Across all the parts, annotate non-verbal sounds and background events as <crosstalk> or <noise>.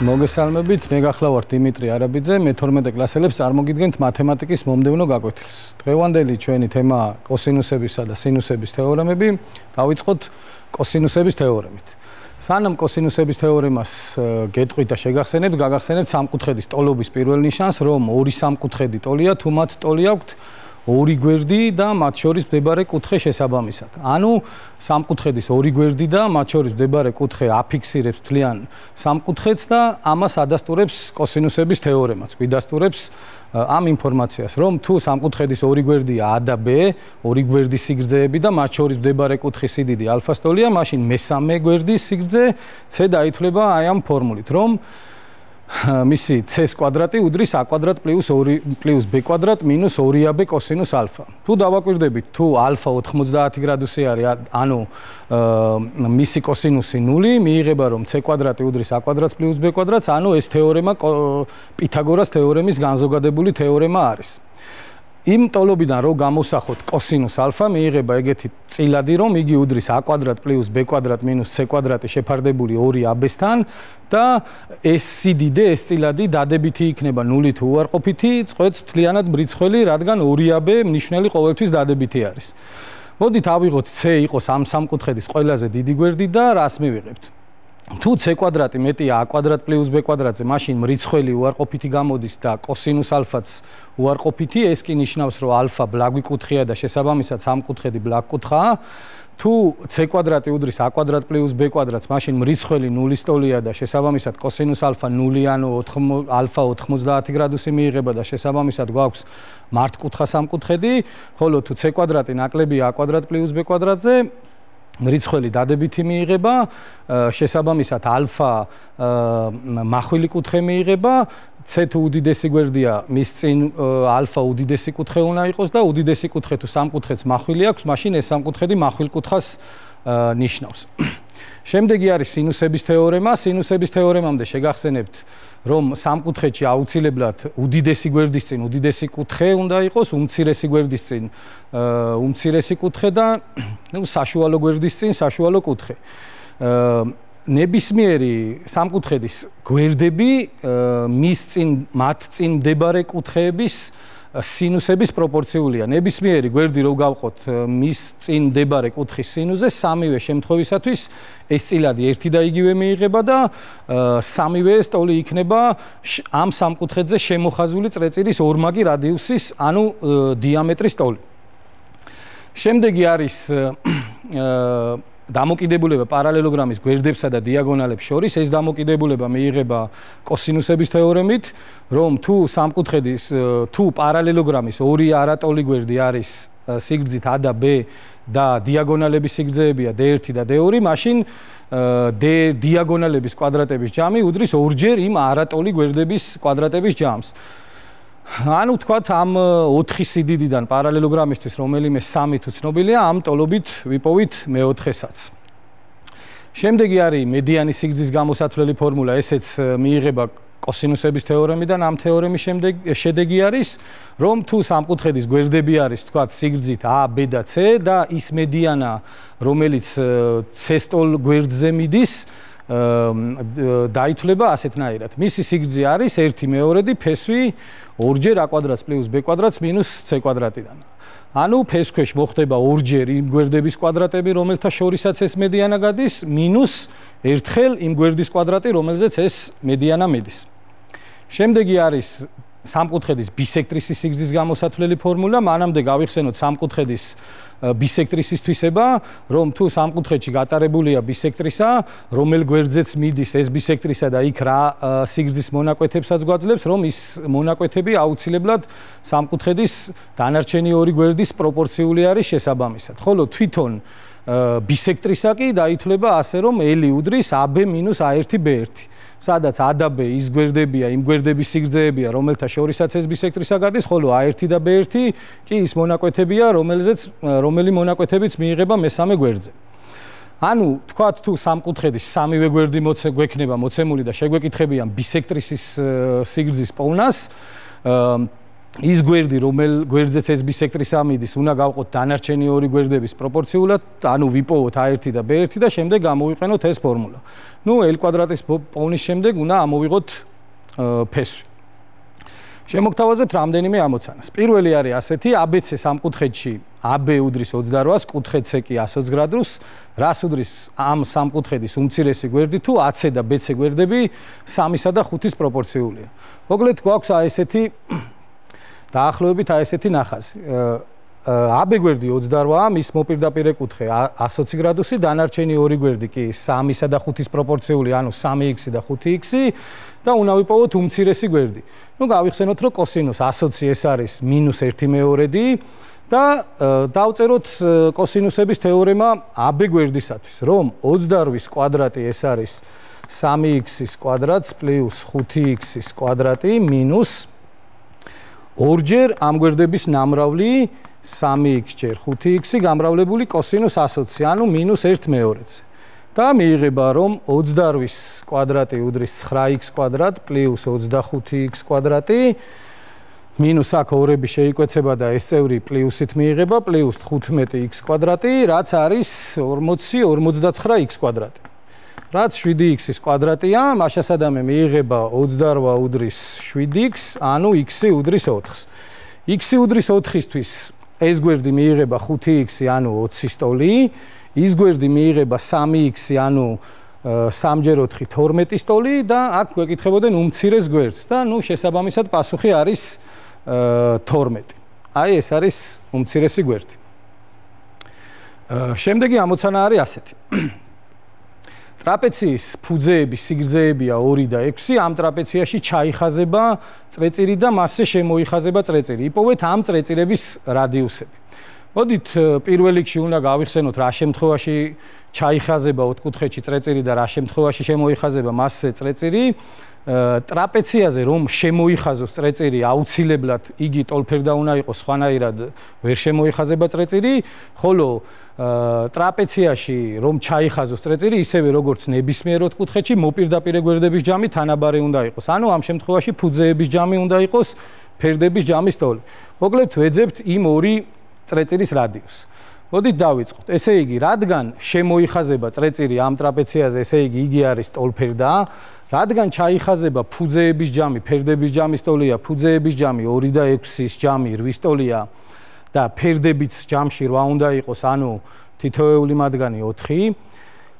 მოგესალმებით, მე გახლავართ დიმიტრი არაბიძე, მე 12 კლასელებს წარმოგიდგენთ მათემატიკის მომდევნო გაკვეთილს. დღევანდელი ჩვენი თემა კოსინუსებისა და სინუსების თეორემები. დავიწყოთ კოსინუსების თეორემით. სანამ კოსინუსების თეორემას გეტყვით და შეგახსენებთ, გაგახსენებთ სამკუთხედის ტოლობის პირველ ნიშანს, რომ ორი სამკუთხედი ტოლია, თუ მათ ტოლი აქვთ ორი გვერდი და მათ შორის მდებარე კუთხე შესაბამისად. ანუ სამკუთხედის ორი გვერდი და მათ შორის მდებარე კუთხე აფიქსირებს თლიან სამკუთხედს და ამას ადასტურებს კოსინუსების თეორემაც. ვიდასტურებს ამ ინფორმაციას, რომ თუ სამკუთხედის ორი გვერდია a და b, ორი გვერდის სიგრძეები და მათ შორის მდებარე კუთხის სიდიდი ალფას ტოლია, მაშინ მესამე გვერდის სიგრძე c დაითვლება აი ამ ფორმულით, რომ მისი c კვადრატი უდრის a კვადრატ პლუს 2 პლუს b კვადრატ მინუს 2ab კოსინუს ალფა. თუ დავაკვირდებით, თუ ალფა 90 გრადუსი არის, ანუ მისი კოსინუსი 0, მიიღება რომ c კვადრატი უდრის a კვადრატს პლუს b კვადრატს, ანუ ეს თეორემა პითაგორას თეორემის განზოგადებული თეორემა არის. იმ ტოლობიდან რო გამოსახოთ კოსინუს ალფა მიიღება ეგეთი წილადი რომ იგი უდრის a კვადრატ პლუს b კვადრატ მინუს c კვადრატი შეფარდებული 2ab-სთან და ეს სიდიდე ეს წილადი დადებითი იქნება ნულით უარყოფითი წყვეტს მთლიანად მრიცხველი რადგან 2ab მნიშვნელი ყოველთვის დადებითი არის. მოდით ავიღოთ c იყოს ამ სამკუთხედის ყველაზე დიდი გვერდი და რას მივიღებთ თუ c კვადრატი მეტია a კვადრატ პლუს b კვადრატზე, მაშინ მრიცხველი უარყოფითი გამოდის და კოსინუს ალფაც უარყოფითი, ეს კი ნიშნავს, რომ ალფა ბლაგვი კუთხეა და შესაბამისად სამკუთხედი ბლაგ კუთხაა. თუ c კვადრატი უდრის a კვადრატ პლუს b კვადრატს, მაშინ მრიცხველი ნულის ტოლია და შესაბამისად კოსინუს ალფა 0 ანუ 4 ალფა 90 გრადუსი მიიღება და შესაბამისად გვაქვს მართკუთხა სამკუთხედი, ხოლო თუ c კვადრატი ნაკლებია a კვადრატ პლუს b კვადრატზე, მრიცხველი დადებითი მიიღება, შესაბამისად ალფა მახვილი კუთხე მიიღება, c თუ უდიდესი გვერდია, მის წინ ალფა უდიდესი კუთხე უნდა იყოს და უდიდესი კუთხე თუ სამკუთხედს მახვილი აქვს, მაშინ ეს სამკუთხედი מחვილ კუთხას ნიშნავს. <coughs> შემდეგი არის სინუსების თეორემა. სინუსების თეორემამდე შეგახსენებთ, რომ სამკუთხედში აუცილებლად უდიდესი გვერდის წინ უდიდესი კუთხე უნდა იყოს, უმცირესი გვერდის წინ უმცირესი კუთხე და ნუ საშუალო გვერდის წინ საშუალო კუთხე. ნებისმიერი სამკუთხედის გვერდები მის წინ მათ წინ მდებარე კუთხეების სინუსების პროპორციულია. ნებისმიერი გვერდი რო გავყოთ მის წინ მდებარე კუთხის სინუსზე, სამივე შემთხვევისათვის ეს წილადი ერთი და იგივე მიიღება და სამივე სტოლი იქნება ამ სამკუთხედზე შემოხაზული წრეწირის ორმაგი რადიუსის, ანუ დიამეტრის სტოლი. შემდეგი არის დამოკიდებულება პარალელოგრამის გვერდებსა და დიაგონალებს შორის ეს დამოკიდებულება მიიღება კოსინუსების თეორემით რომ თუ სამკუთხედის თუ პარალელოგრამის ორი არატოლი გვერდი არის სიგრძით a და b და დიაგონალების სიგრძეებია d1 და d2 მაშინ d დიაგონალების კვადრატების ჯამი უდრის ორჯერ იმ არატოლი გვერდების კვადრატების ჯამს ანუ თქვათ ამ 4 სიდიდიდან პარალელოგრამისთვის რომელიმე 3 თუ ცნობილია ამ ტოლობით ვიპოვით მე-4-საც. შემდეგი არის მედიანის სიგრძის გამოსათვლელი ფორმულა, ესეც მიიღება კოსინუსების თეორემიდან. ამ თეორემის შემდეგ შედეგი არის, რომ თუ სამკუთხედის გვერდები არის, თქვათ, სიგრძით a, b და c და ის მედიანა, რომელიც c-სტოლ გვერდზე მიდის, დაითვლება ასეთნაირად. მისი სიგრძე არის 1/2 ფესვი 2ჯერ a კვადრატს პლუს b კვადრატს მინუს c კვადრატიდან. ანუ ფესქვეშ მოხდება 2ჯერ იმ გვერდების კვადრატები, რომელთა შორისაც ეს მედიანა გადის, მინუს ერთხელ იმ გვერდის კვადრატი, რომელზეც ეს მედიანა მიდის. შემდეგი არის სამკუთხედის ბისექტრისის სიგრძის გამოსათვლელი ფორმულა, მანამდე გავიხსენოთ სამკუთხედის ბისექტრისის თვისება, რომ თუ სამკუთხედში გატარებულია ბისექტრისა, რომელ გვერდზეც მიდის ეს ბისექტრისა და იქ რა სიგრძის მონაკვეთებსაც გვაძლევს, რომ ის მონაკვეთები აუცილებლად სამკუთხედის დანარჩენი ორი გვერდის პროპორციული არის შესაბამისად. ხოლო თვითონ ბისექტრისა კი დაითვლება ასე, რომ L უდრის AB - A1B1. სადაც A და B ის გვერდებია, იმ გვერდების სიგრძეებია, რომელთა შორისაც ეს ბისექტრისა გადის, ხოლო A1 და B1 კი ის მონაკვეთებია, რომელზეც რომელი მონაკვეთებიც მიიღება მესამე გვერდზე. ანუ თქვათ თუ სამკუთხედის სამივე გვერდი მოце გვექნება მოცემული და შეგვეკითხებიან ბისექტრისის სიგრძის პოვნას, ის გვერდი რომელ გვერდზეც ეს ბისექტრის ამიდის უნდა გავყოთ დანარჩენი ორი გვერდების პროპორციულად, ანუ ვიპოვოთ A1 და B1 და შემდეგ გამოვიყენოთ ეს ფორმულა. ნუ L კვადრატის პოვნის შემდეგ უნდა ამოვიღოთ ფესვი. შემოგთავაზებთ რამდენიმე ამოცანას. პირველი არის ასეთი, ABC სამკუთხედში AB უდრის 28-ს, კუთხედზე კი 120 გრადუს, რას უდრის ამ სამკუთხედის უმცირესი გვერდი თუ AC და BC გვერდები 3-სა და 5-ის პროპორციულია. მოკლედ გვაქვს აი ესეთი დაახლოებით აი ესეთი ნახაზი. AB გვერდი 28-ა, მის მოპირდაპირე კუთხე 120 გრადუსი, დანარჩენი ორი გვერდი კი 3-სა და 5-ის პროპორციული, ანუ 3x და 5x და უნდა ვიპოვოთ უმცირესი გვერდი. ნუ გავიხსენოთ, რომ კოსინუს 120 ეს არის -1/2 და დავწეროთ კოსინუსების თეორემა AB გვერდისათვის, რომ 28-ის კვადრატი ეს არის 3x-ის კვადრატს 5x-ის კვადრატი minus ორჯერ ამ გვერდების ნამრავლი 3x ჯერ 5x გამრავლებული კოსინუს 120 ანუ -1/2-ზე. და მიიღება რომ 28-ის კვადრატი უდრის 9x კვადრატ 25x კვადრატი მინუს აქ ორები შეიკვეცება და ეს წევრი პლუსით მიიღება პლუს 15x კვადრატი რაც არის 40 59x კვადრატი. რაც 7x-ის კვადრატია, მაშასადამე მიიღება 28 უდრის 7x, ანუ x-ი უდრის 4-ს. x-ი უდრის 4-ისთვის ეს გვერდი მიიღება 5x-ი, ანუ 20-ის ტოლი, ის გვერდი მიიღება 3x-ი, ანუ 3-ჯერ 4 12-ის ტოლი და აქ გვეკითხებოდნენ უმცირეს გვერდს და ნუ შესაბამისად პასუხი არის 12. აი ეს არის უმცირესი გვერდი. შემდეგი ამოცანა არის ასეთი. ტრაპეციის ფუძეები სიგრძეებია 2 და 6 ამ ტრაპეციაში ჩაიხაზება წრეწირი და მასზე შემოიხაზება წრეწირი. იპოვეთ ამ წრეწირების რადიუსები მოდით პირველ რიგში უნდა გავიხსენოთ რა შემთხვევაში ჩაიხაზება ოთხკუთხედში წრეწირი და რა შემთხვევაში შემოიხაზება მასზე წრეწირი. ტრაპეციაზე რომ შემოიხაზოს წრეწირი აუცილებლად იგი ტოლფერდა უნდა იყოს სხვანაირად ვერ შემოიხაზება წრეწირი. ხოლო ტრაპეციაში რომ ჩაიხაზოს წრეწირი ისევე როგორც ნებისმიერ ოთხკუთხედში მოპირდაპირე გვერდების ჯამი თანაბარი უნდა იყოს. ანუ ამ შემთხვევაში ფუძეების ჯამი უნდა იყოს ფერდების ჯამის ტოლი. მოკლედ ვეძებთ იმ ორი წრეწირის რადიუსს მოდით დავიწყოთ. ესე იგი, რადგან შემოიხაზება წრეწირი ამ ტრაპეციაზე, ესე იგი, იგი არის ტოლფერდა, რადგან ჩაიხაზება ფუძეების ჯამი, ფერდების ჯამის ტოლია, ფუძეების ჯამი 2 და 6-ის ჯამი 8 ტოლია და ფერდების ჯამში 8 უნდა იყოს, ანუ თითოეული მათგანი 4.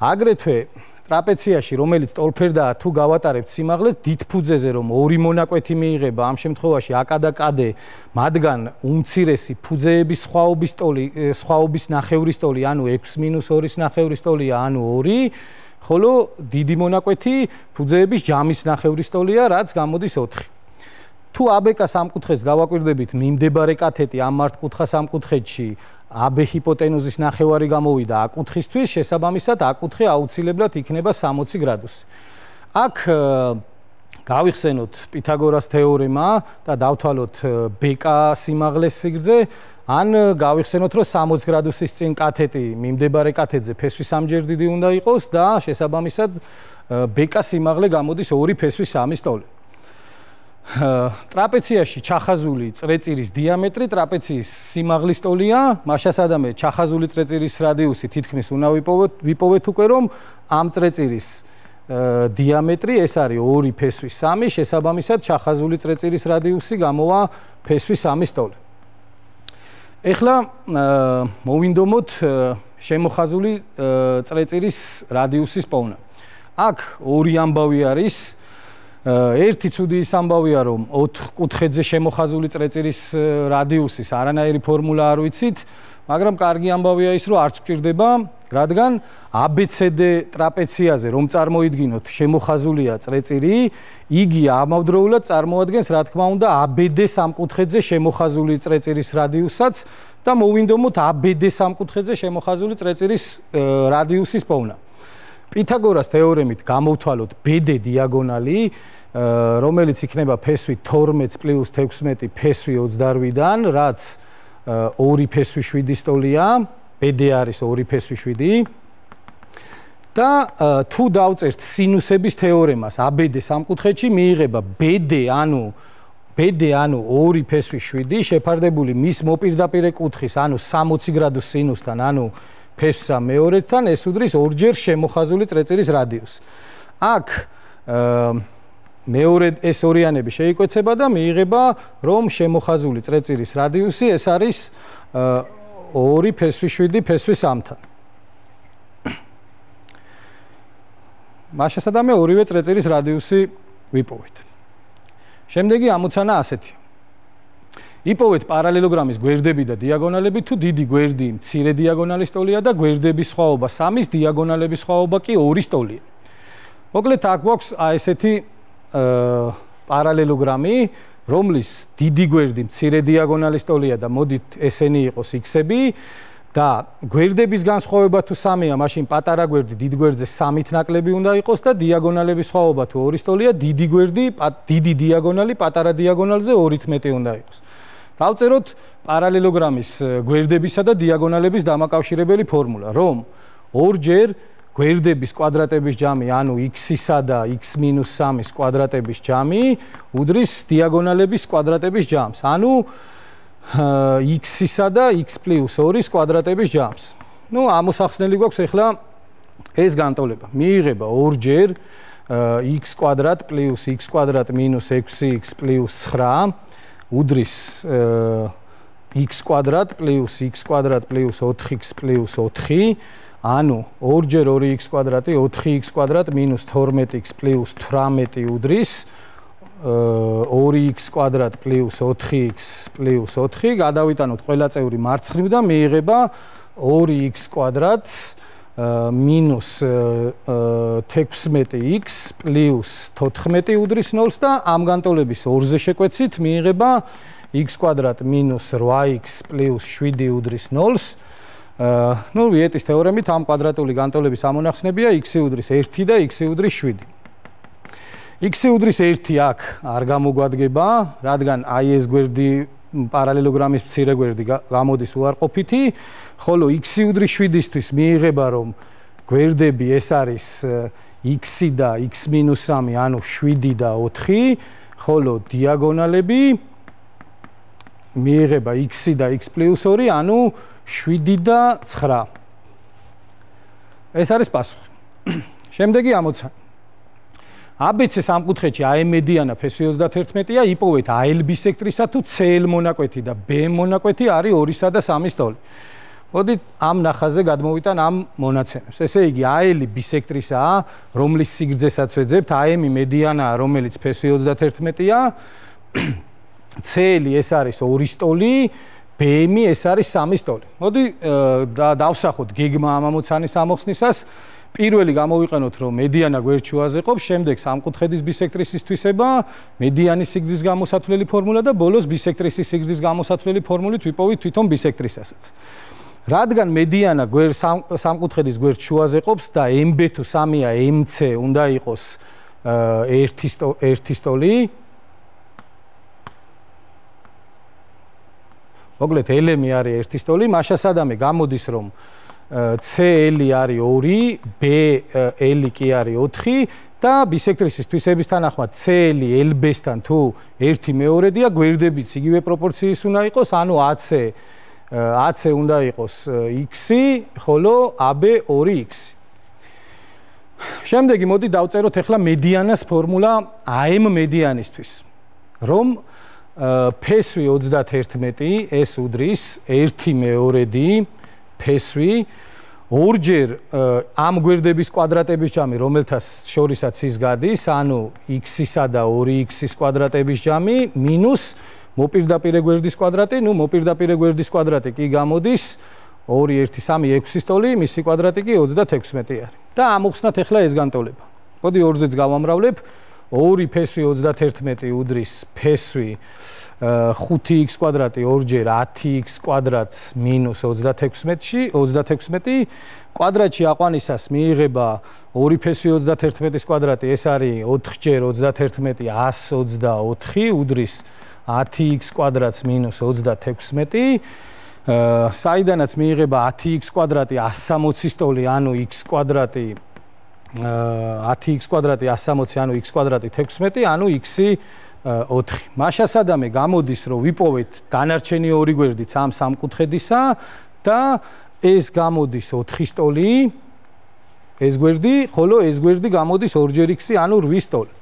აგრეთვე ტრაპეციაში, რომელიც ტოლფერდაა, თუ გავატარებთ სიმაღლეს დიდ ფუძეზე, რომ ორი მონაკვეთი მიიღება, ამ შემთხვევაში აკა და კადე, მათგან უმცირესი ფუძეების სხვაობის ტოლი, სხვაობის ნახევრის ტოლი, ანუ 6-2-ის ნახევრის ტოლია, ანუ 2, ხოლო დიდი მონაკვეთი ფუძეების ჯამის ნახევრის ტოლია, რაც გამოდის 4. თუ აბეკა სამკუთხედს დავაკვირდებით, მიმდებარე კათეტი ამ მართკუთხა სამკუთხედში AB ჰიპოტენუზის ნახევარი გამოვიდა აკუთხისთვის, შესაბამისად აკუთხე აუცილებლად იქნება 60 გრადუსი. აქ გავიხსენოთ პითაგორას თეორემა და დავთვალოთ BK სიმაღლეს სიგრძე, ან გავიხსენოთ, რომ 60 გრადუსის წინ კათეტი მიმდებარე კათეტზე ფესვის სამჯერ დიდი უნდა იყოს და შესაბამისად BK სიმაღლე გამოდის 2 ფესვის 3 სტოლი. ტრაპეციაში ჩახაზული წრეწირის დიამეტრი ტრაპეციის სიმაღლის ტოლია, მაშასადამე ჩახაზული წრეწირის რადიუსი თითქმის უნდა ვიპოვოთ, ვიპოვეთ უკვე რომ ამ წრეწირის დიამეტრი ეს არის 2 ფესვის 3, შესაბამისად ჩახაზული წრეწირის რადიუსი გამოვა ფესვის 3 ტოლი. ეხლა მოვინდომოთ შემოხაზული წრეწირის რადიუსის პოვნა. აქ ორი ამბავი არის ერთი ცუდი ის ამბავია რომ 4 კუთხედზე შემოხაზული წრეწირის რადიუსის არანაირი ფორმულა არ ვიცით მაგრამ კარგი ამბავია ის რომ არც გვჭირდება რადგან ABCD ტრაპეციაზე რომ წარმოიდგინოთ შემოხაზულია წრეწირი იგი ამავდროულად წარმოადგენს რა თქმა უნდა ABD სამკუთხედზე შემოხაზული წრეწირის რადიუსაც და მოვინდომოთ ABD სამკუთხედზე შემოხაზული წრეწირის რადიუსის პოვნა პითაგორას თეორემით გამოვთვალოთ BD დიაგონალი, რომელიც იქნება ფესვი 12 პლუს 16 ფესვი 28-დან, რაც 2 ფესვი 7 სტოლია, BD არის 2 ფესვი 7. და თუ დავწერთ სინუსების თეორემას ABD სამკუთხედში მიიღება BD, ანუ BD ანუ 2 ფესვი 7 შეფარდებული მის მოპირდაპირე კუთხის ანუ 60 გრადუს სინუსთან ანუ ფესვსა მეორედთან ეს უდრის ორჯერ შემოხაზული წრეწირის რადიუსს. აქ მეორე ეს ორიანები შეიკვეცება და მიიღება რომ შემოხაზული წრეწირის რადიუსი ეს არის 2 ფესვი 7 ფესვი 3-თან. მაშასადამე ორივე წრეწირის რადიუსი ვიპოვეთ. შემდეგი ამოცანა ასეთია. იპოვეთ პარალელოგრამის გვერდები და დიაგონალები თუ დიდი გვერდი მცირე დიაგონალის ტოლია და გვერდების სხვაობა 3-ის დიაგონალების სხვაობა კი 2-ის ტოლია. მოკლედ აქ გვაქვს აი ესეთი პარალელოგრამი, რომლის დიდი გვერდი მცირე დიაგონალის ტოლია და მოდით ესენი იყოს x-ები და გვერდების განსხვავება თუ 3-ია, მაშინ პატარა გვერდი დიდ გვერდზე 3-ით ნაკლები უნდა იყოს და დიაგონალების სხვაობა თუ 2-ის ტოლია, დიდი გვერდი დიდი დიაგონალი პატარა დიაგონალზე 2-ით მეტი უნდა იყოს. დავწეროთ პარალელოგრამის გვერდებისა და დიაგონალების დამაკავშირებელი ფორმულა, რომ ორჯერ გვერდების კვადრატების ჯამი, ანუ x-ისა და x-3-ის კვადრატების ჯამი უდრის დიაგონალების კვადრატების ჯამს, ანუ x-ისა და x+2-ის კვადრატების ჯამს. ну ამოსახსნელი გვაქვს ახლა ეს განტოლება. მიიღება ორჯერ x კვადრატ x კვადრატ მინუს 6x პლუს 9 უდრის x კვადრატ პლუს x კვადრატ პლუს 4x პლუს 4 ანუ 2ჯერ 2x კვადრატი 4x კვადრატ მინუს 12x პლუს 18 უდრის 2x კვადრატ პლუს 4x პლუს 4 გადავიტანოთ ყველა წევრი მარცხნივ და მიიღება 2x კვადრატს მინუს 16x პლუს 14 უდრის 0-ს და ამ განტოლების 2-ზე შეკვეცით მიიღება x კვადრატ მინუს 8x პლუს 7 უდრის 0-ს აა ნუ ვიეტის თეორემით ამ კვადრატული განტოლების ამონახსნებია x უდრის 1 და x უდრის 7. x უდრის 1 აქ არ გამოგვადგება, რადგან აი ეს გვერდი პარალელოგრამის მცირე გვერდი გამოდის უარყოფითი, ხოლო x უდრის 7-ისთვის მიიღება რომ გვერდები ეს არის x და x-3, ანუ 7 და 4, ხოლო დიაგონალები მიიღება x და x+2, ანუ 7 და 9. ეს არის პასუხი. <clears throat> შემდეგი ამოცანა. ABC სამკუთხედში A მედიანა ფესვი 31-ია, იპოვეთ AL ბისექტრისა თუ CL მონაკვეთი და B მონაკვეთი არის 2-სა და 3-ის ტოლი. მოდით ამ ნახაზე გადმოვიტან ამ მონაცემებს. ესე იგი AL ბისექტრისაა, რომლის სიგრძესაც ვეძებთ, AM მედიანაა, რომელიც ფესვი 31-ია. CL ეს არის 2-ის ტოლი, ბემი ეს არის სამის ტოლი. მოდი დავსახოთ გეგმა ამამოცანის ამოხსნისას. პირველი გამოვიყენოთ რომ მედიანა გვერდჩუაზე ყოფ, შემდეგ სამკუთხედის ბისექტრისის თვისება, მედიანის სიგრძის გამოსათვლელი ფორმულა და ბოლოს ბისექტრისის სიგრძის გამოსათვლელი ფორმულით ვიპოვით თვითონ ბისექტრისასაც. რადგან მედიანა გვერდ სამკუთხედის გვერდჩუაზე ყოფს და MB თუ 3-ია MC უნდა იყოს ერთი ერთი სტოლი, მოკლედ ელემი არის ერთი სტოლი, მაშასადამე გამოდის რომ CL არის 2, BL კი არის 4 და ბისექტრისის თვისების თანახმად CL LB-სთან თუ 1/2-დია, გვერდებიც იგივე პროპორციის უნდა იყოს, ანუ AC AC უნდა იყოს X, ხოლო AB 2X. შემდეგი მოდი დავწეროთ ახლა მედიანას ფორმულა AM მედიანისთვის. რომ ფესვი 31 ეს უდრის 1/2 ფესვი ორჯერ ამ გვერდების კვადრატების ჯამი რომელთაც შორისაც ის გადის ანუ x-ისა და 2x-ის კვადრატების ჯამი მინუს მოპირდაპირე გვერდის კვადრატი. ნუ მოპირდაპირე გვერდის კვადრატი კი გამოდის 2 1 3 6-ის ტოლი მისი კვადრატი კი 36 არის. და ამოხსნათ ახლა ეს განტოლება მოდი 2-ზეც გავამრავლებ. 2 ფესვი 31 უდრის ფესვი 5x კვადრატი 2ჯერ 10x კვადრატს მინუს 36-ში 36 კვადრატში აყვანისას მიიღება 2 ფესვი 31-ის კვადრატი ეს არის 4ჯერ 31 124 უდრის 10x კვადრატს მინუს 36 საიდანაც მიიღება 10x კვადრატი 160-ის ტოლი ანუ x კვადრატი 10x კვადრატი 160 ანუ x კვადრატი 16 ანუ x-ი 4. მაშასადამე გამოდის რომ ვიპოვეთ დანარჩენი ორი გვერდიც ამ სამკუთხედისა და ეს გამოდის 4-ის ტოლი ეს გვერდი, ხოლო ეს გვერდი გამოდის 2ჯერ x-ი ანუ 8-ის ტოლი.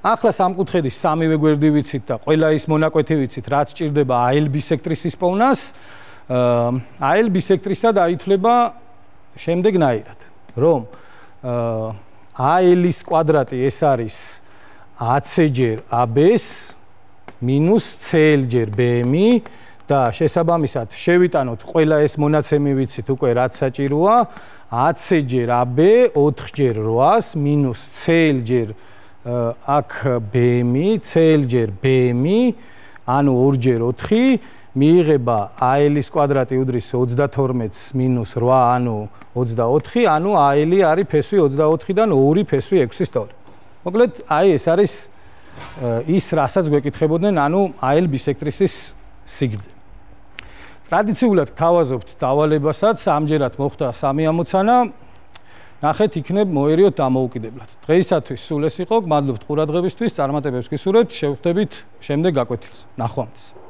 ახლა სამკუთხედის სამივე გვერდი ვიცით და ყველა ის მონაკვეთი ვიცით, რაც ჭირდება AL ბისექტრის სისპოვნას. AL ბისექტრისა დაითვლება შემდეგნაირად, რომ AL-ის კვადრატი ეს არის AC-ჯერ AB-ს მინუს C-ჯერ B-მი და შესაბამისად შევიტანოთ ყველა ეს მონაცემი ვიცით უკვე რაც საჭიროა. AC-ჯერ AB 4-ჯერ 8-ს მინუს C-ჯერ აქ B-მი, C-ჯერ B-მი, ანუ 2-ჯერ 4 მიიღება AL-ის კვადრატი უდრის 32-ს მინუს 8, ანუ 24, ანუ AL არის ფესვი 24-დან 2 ფესვი 6-ის ტოლი. მოკლედ, აი ეს არის ის, რასაც გვეკითხებოდნენ, ანუ AL ბისექტრისის სიგრძე. ტრადიციულად თავაზობთ დავალებასაც, ამჯერად მოხდა სამი ამოცანა, ნახეთ იქნებ მოერიოთ დამოუკიდებლად. დღეისათვის სულ ეს იყო, გმადლობთ ყურადღებისთვის, წარმატებებს გისურვებთ, შევხვდებით შემდეგ გაკვეთილს. ნახვამდის.